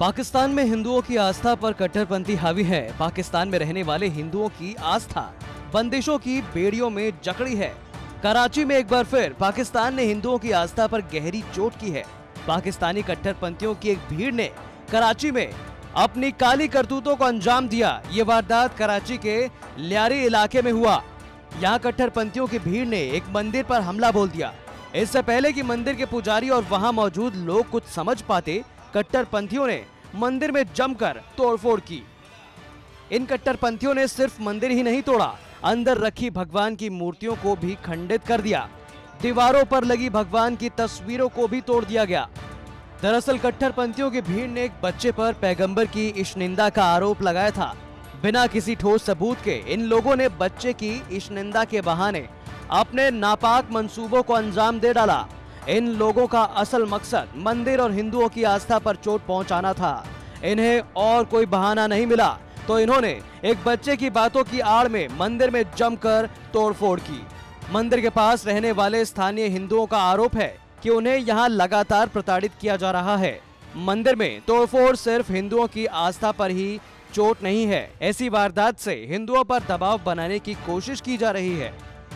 पाकिस्तान में हिंदुओं की आस्था पर कट्टरपंथी हावी है। पाकिस्तान में रहने वाले हिंदुओं की आस्था बंदिशों की बेड़ियों में जकड़ी है। कराची में एक बार फिर पाकिस्तान ने हिंदुओं की आस्था पर गहरी चोट की है। पाकिस्तानी कट्टरपंथियों की एक भीड़ ने कराची में अपनी काली करतूतों को अंजाम दिया। ये वारदात कराची के लियारी इलाके में हुआ। यहाँ कट्टरपंथियों की भीड़ ने एक मंदिर पर हमला बोल दिया। इससे पहले कि मंदिर के पुजारी और वहाँ मौजूद लोग कुछ समझ पाते कट्टरपंथियों ने मंदिर में जमकर तोड़फोड़ की। इन कट्टरपंथियों ने सिर्फ़ मंदिर ही नहीं तोड़ा, अंदर रखी भगवान की मूर्तियों को भी खंडित कर दिया। दीवारों पर लगी भगवान की तस्वीरों को भी तोड़ दिया गया। दरअसल कट्टरपंथियों की भीड़ ने एक बच्चे पर पैगंबर की इश्निंदा का आरोप लगाया था। बिना किसी ठोस सबूत के इन लोगों ने बच्चे की इश्निंदा के बहाने अपने नापाक मंसूबों को अंजाम दे डाला। इन लोगों का असल मकसद मंदिर और हिंदुओं की आस्था पर चोट पहुंचाना था। इन्हें और कोई बहाना नहीं मिला तो इन्होंने एक बच्चे की बातों की आड़ में मंदिर में जमकर तोड़फोड़ की। मंदिर के पास रहने वाले स्थानीय हिंदुओं का आरोप है कि उन्हें यहाँ लगातार प्रताड़ित किया जा रहा है। मंदिर में तोड़फोड़ सिर्फ़ हिंदुओं की आस्था पर ही चोट नहीं है, ऐसी वारदात से हिंदुओं पर दबाव बनाने की कोशिश की जा रही है।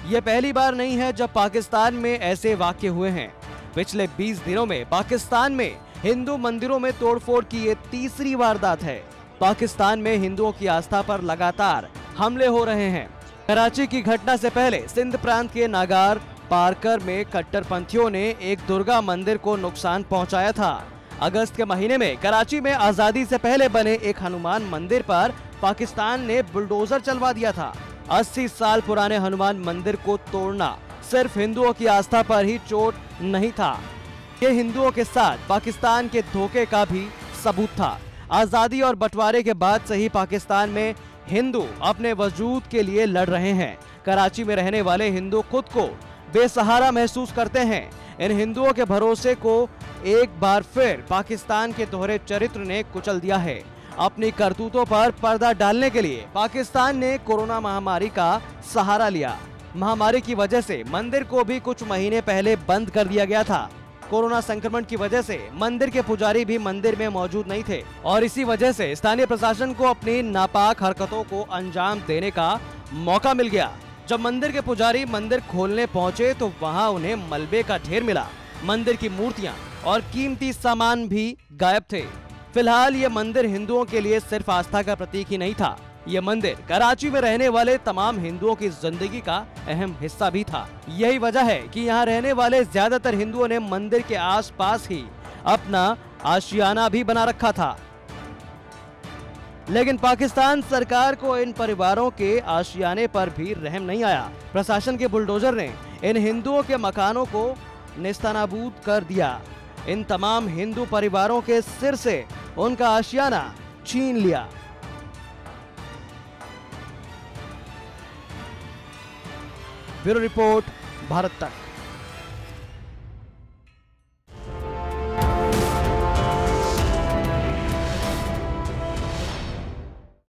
ये पहली बार नहीं है जब पाकिस्तान में ऐसे वाक्य हुए हैं। पिछले 20 दिनों में पाकिस्तान में हिंदू मंदिरों में तोड़फोड़ की ये तीसरी वारदात है। पाकिस्तान में हिंदुओं की आस्था पर लगातार हमले हो रहे हैं। कराची की घटना से पहले सिंध प्रांत के नागार पार्कर में कट्टरपंथियों ने एक दुर्गा मंदिर को नुकसान पहुँचाया था। अगस्त के महीने में कराची में आज़ादी से पहले बने एक हनुमान मंदिर पर पाकिस्तान ने बुलडोजर चलवा दिया था। 80 साल पुराने हनुमान मंदिर को तोड़ना सिर्फ़ हिंदुओं की आस्था पर ही चोट नहीं था। ये हिंदुओं के साथ पाकिस्तान के धोखे का भी सबूत था। आज़ादी और बंटवारे के बाद से ही पाकिस्तान में हिंदू अपने वजूद के लिए लड़ रहे हैं। कराची में रहने वाले हिंदू खुद को बेसहारा महसूस करते हैं। इन हिंदुओं के भरोसे को एक बार फिर पाकिस्तान के दोहरे चरित्र ने कुचल दिया है। अपनी करतूतों पर पर्दा डालने के लिए पाकिस्तान ने कोरोना महामारी का सहारा लिया। महामारी की वजह से मंदिर को भी कुछ महीने पहले बंद कर दिया गया था। कोरोना संक्रमण की वजह से मंदिर के पुजारी भी मंदिर में मौजूद नहीं थे और इसी वजह से स्थानीय प्रशासन को अपनी नापाक हरकतों को अंजाम देने का मौका मिल गया। जब मंदिर के पुजारी मंदिर खोलने पहुँचे तो वहाँ उन्हें मलबे का ढेर मिला। मंदिर की मूर्तियाँ और कीमती सामान भी गायब थे। फ़िलहाल ये मंदिर हिंदुओं के लिए सिर्फ़ आस्था का प्रतीक ही नहीं था। ये मंदिर कराची में रहने वाले तमाम हिंदुओं की ज़िंदगी का अहम हिस्सा भी था। यही वजह है कि यहाँ रहने वाले ज़्यादातर हिंदुओं ने मंदिर के आसपास ही अपना आशियाना भी बना रखा था। लेकिन पाकिस्तान सरकार को इन परिवारों के आशियाने पर भी रहम नहीं आया। प्रशासन के बुलडोजर ने इन हिंदुओं के मकानों को निस्तानाबूद कर दिया। इन तमाम हिंदू परिवारों के सिर से उनका आशियाना छीन लिया। ब्यूरो रिपोर्ट भारत तक।